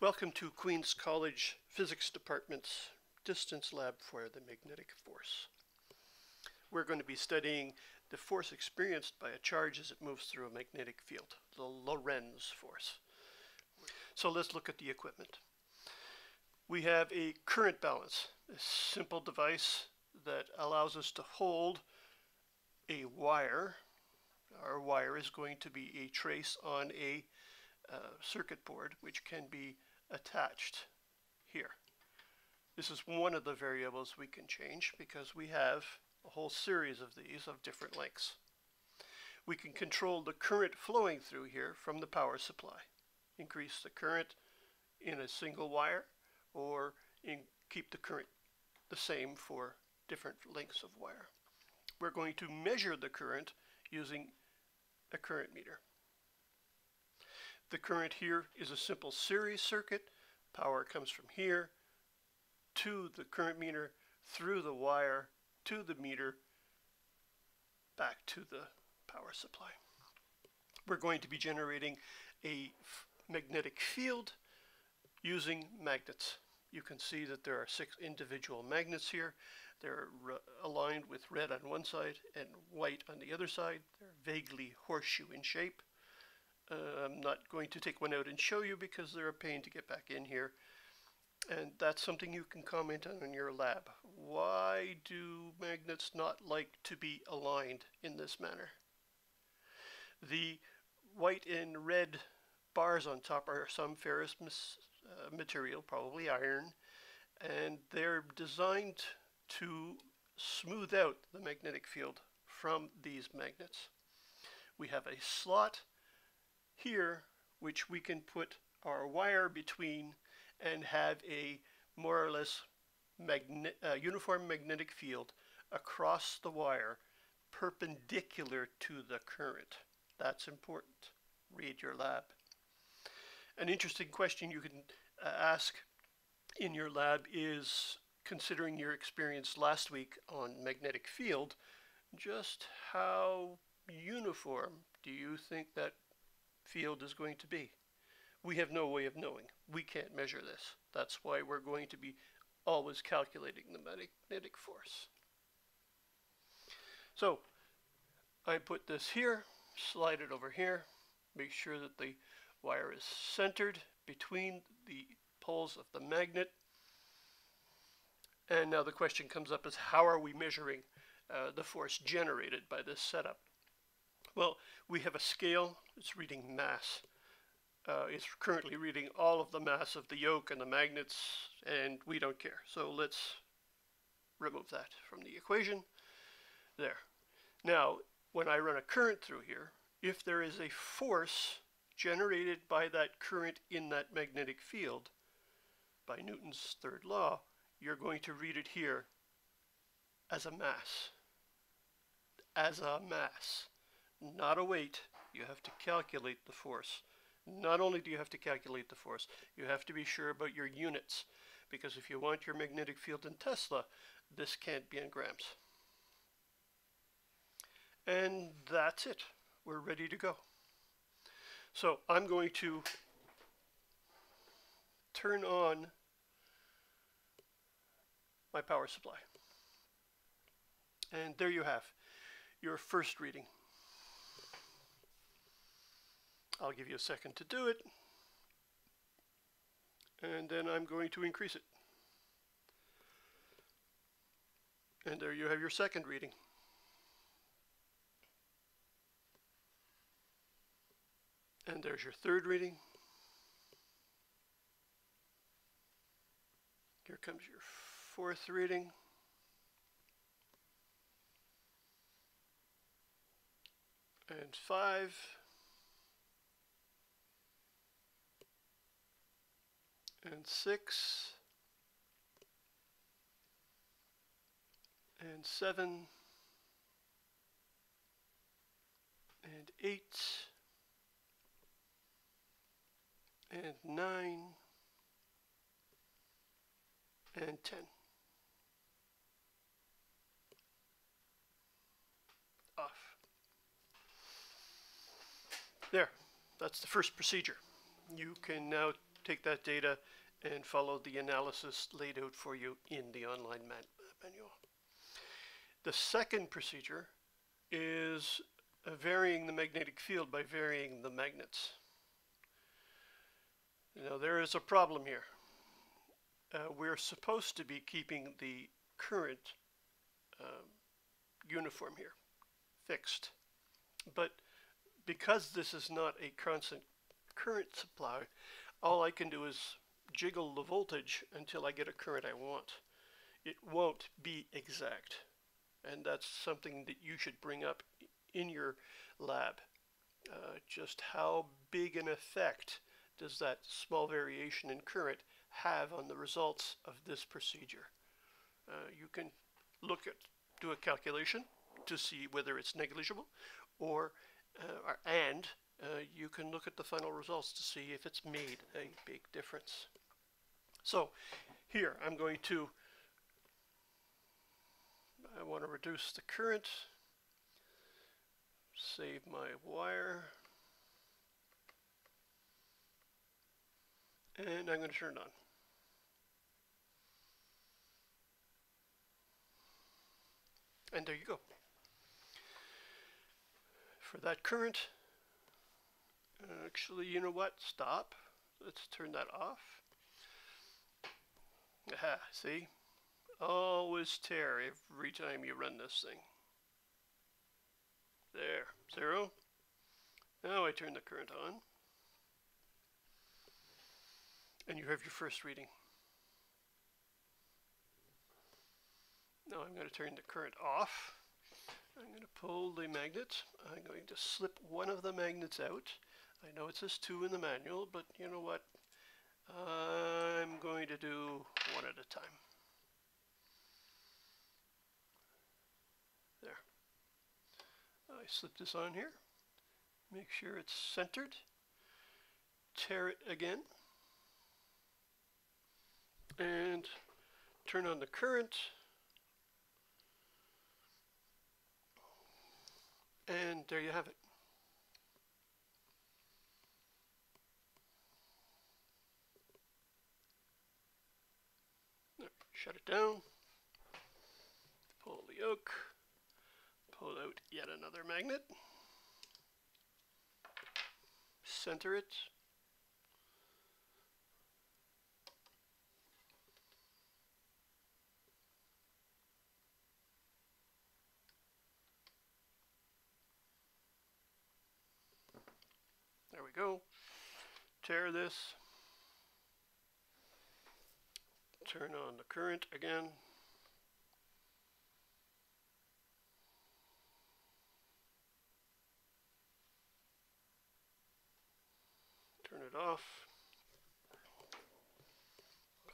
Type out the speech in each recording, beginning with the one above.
Welcome to Queens College Physics Department's distance lab for the magnetic force. We're going to be studying the force experienced by a charge as it moves through a magnetic field, the Lorentz force. So let's look at the equipment. We have a current balance, a simple device that allows us to hold a wire. Our wire is going to be a trace on a uh, circuit board which can be attached here. This is one of the variables we can change because we have a whole series of these of different lengths. We can control the current flowing through here from the power supply. Increase the current in a single wire or in, keep the current the same for different lengths of wire. We're going to measure the current using a current meter. The current here is a simple series circuit. Power comes from here to the current meter, through the wire, to the meter, back to the power supply. We're going to be generating a magnetic field using magnets. You can see that there are six individual magnets here. They're aligned with red on one side and white on the other side. They're vaguely horseshoe in shape. Uh, I'm not going to take one out and show you because they're a pain to get back in here. And that's something you can comment on in your lab. Why do magnets not like to be aligned in this manner? The white and red bars on top are some ferrous uh, material, probably iron, and they're designed to smooth out the magnetic field from these magnets. We have a slot here which we can put our wire between and have a more or less magne uh, uniform magnetic field across the wire perpendicular to the current. That's important. Read your lab. An interesting question you can uh, ask in your lab is considering your experience last week on magnetic field, just how uniform do you think that field is going to be? We have no way of knowing. We can't measure this. That's why we're going to be always calculating the magnetic force. So I put this here, slide it over here, make sure that the wire is centered between the poles of the magnet. And now the question comes up is how are we measuring uh, the force generated by this setup? Well, we have a scale, it's reading mass. Uh, it's currently reading all of the mass of the yoke and the magnets, and we don't care. So let's remove that from the equation. There. Now, when I run a current through here, if there is a force generated by that current in that magnetic field, by Newton's third law, you're going to read it here as a mass. As a mass not a weight. You have to calculate the force. Not only do you have to calculate the force, you have to be sure about your units. Because if you want your magnetic field in Tesla, this can't be in grams. And that's it. We're ready to go. So I'm going to turn on my power supply. And there you have your first reading. I'll give you a second to do it. And then I'm going to increase it. And there you have your second reading. And there's your third reading. Here comes your fourth reading. And five. And 6 and 7 and 8 and 9 and 10. Off. There, that's the first procedure. You can now take that data and follow the analysis laid out for you in the online man manual. The second procedure is uh, varying the magnetic field by varying the magnets. Now there is a problem here. Uh, we're supposed to be keeping the current um, uniform here, fixed. But because this is not a constant current supply, all I can do is jiggle the voltage until I get a current I want. It won't be exact. And that's something that you should bring up in your lab. Uh, just how big an effect does that small variation in current have on the results of this procedure? Uh, you can look at, do a calculation to see whether it's negligible or, uh, and uh, you can look at the final results to see if it's made a big difference. So here I'm going to, I want to reduce the current, save my wire, and I'm going to turn it on. And there you go. For that current, actually, you know what? Stop. Let's turn that off. Aha, see? Always tare every time you run this thing. There, zero. Now I turn the current on. And you have your first reading. Now I'm going to turn the current off. I'm going to pull the magnet. I'm going to slip one of the magnets out. I know it says two in the manual, but you know what? I'm going to do one at a time. There. I slip this on here. Make sure it's centered. Tare it again. And turn on the current. And there you have it. Shut it down. Pull the yoke. Pull out yet another magnet. Center it. There we go. Tare this. Turn on the current again. Turn it off.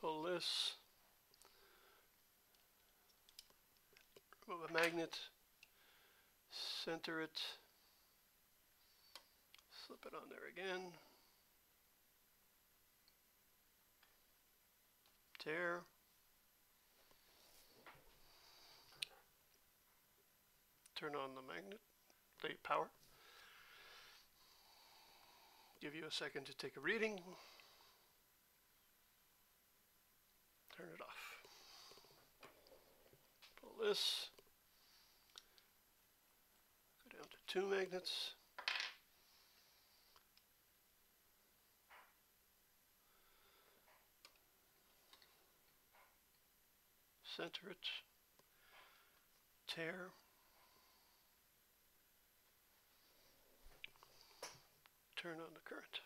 Pull this. Remove a magnet. Center it. Slip it on there again. Tare. Turn on the magnet, the power. Give you a second to take a reading. Turn it off. Pull this. Go down to two magnets. Center it, tare, turn on the current.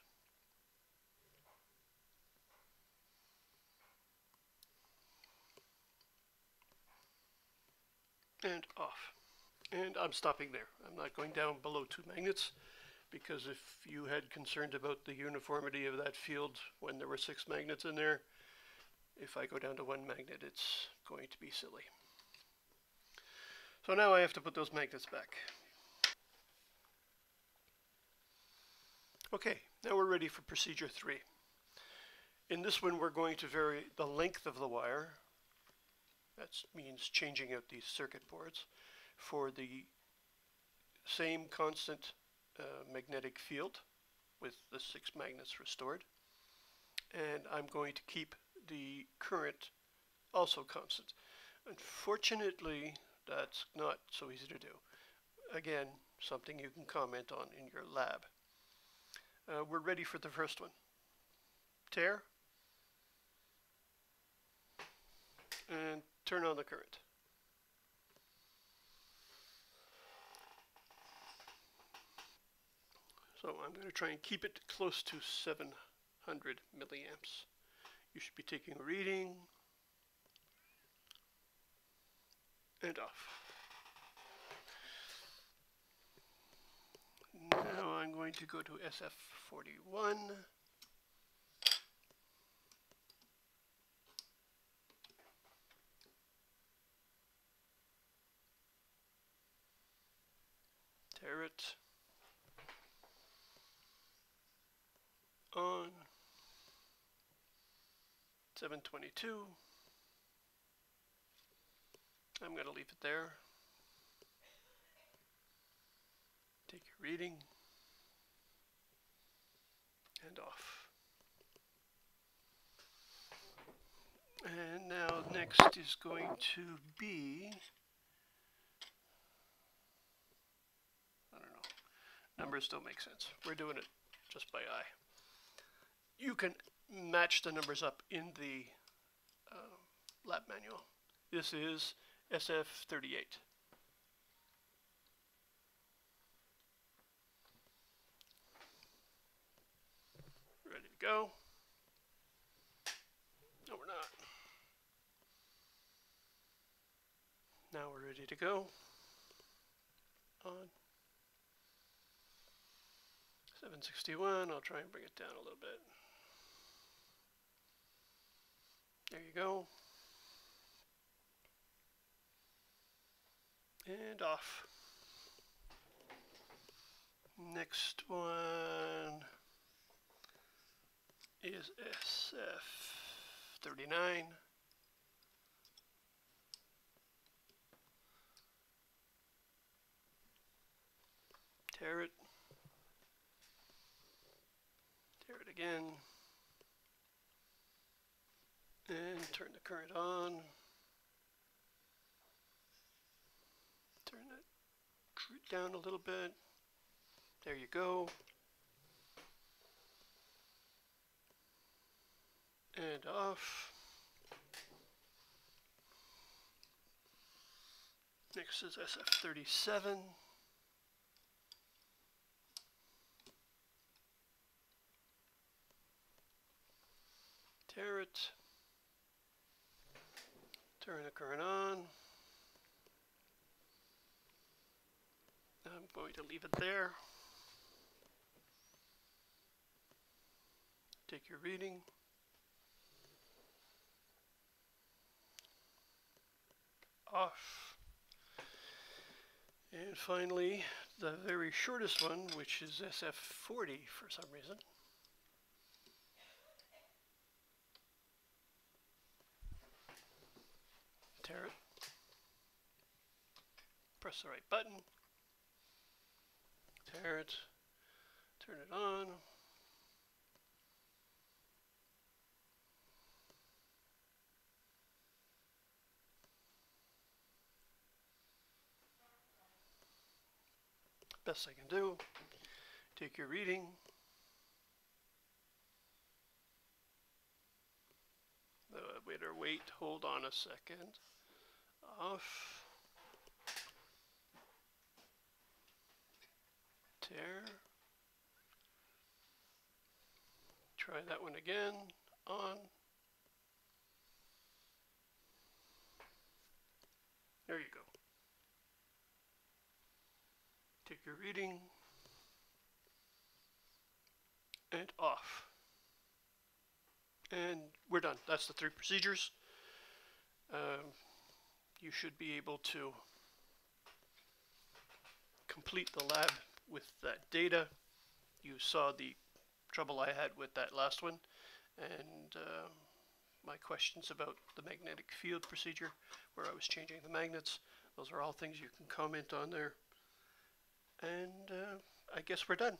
And off. And I'm stopping there. I'm not going down below two magnets because if you had concerned about the uniformity of that field when there were six magnets in there, if I go down to one magnet, it's going to be silly. So now I have to put those magnets back. Okay, now we're ready for procedure three. In this one, we're going to vary the length of the wire. That means changing out these circuit boards for the same constant uh, magnetic field with the six magnets restored and I'm going to keep the current also constant. Unfortunately, that's not so easy to do. Again, something you can comment on in your lab. Uh, we're ready for the first one. Tare. And turn on the current. So I'm going to try and keep it close to 700 milliamps. You should be taking a reading and off. Now I'm going to go to SF41. Tare it. On 722. I'm going to leave it there. Take your reading and off. And now next is going to be, I don't know, numbers don't make sense. We're doing it just by eye. You can match the numbers up in the uh, lab manual. This is SF38. Ready to go. No, we're not. Now we're ready to go. On. 761, I'll try and bring it down a little bit. There you go. And off. Next one is SF39. Tare it. Tare it again. And turn the current on. Turn that down a little bit. There you go. And off. Next is SF37. Tare it. Turn the current on. I'm going to leave it there. Take your reading. Off. And finally, the very shortest one, which is SF40 for some reason. Tare it. Press the right button. Tare it. Turn it on. Best I can do. Take your reading. Uh, better wait, hold on a second. Off. Tare. Try that one again. On. There you go. Take your reading. And off. And we're done. That's the three procedures. Um, you should be able to complete the lab with that data. You saw the trouble I had with that last one and uh, my questions about the magnetic field procedure where I was changing the magnets. Those are all things you can comment on there. And uh, I guess we're done.